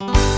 you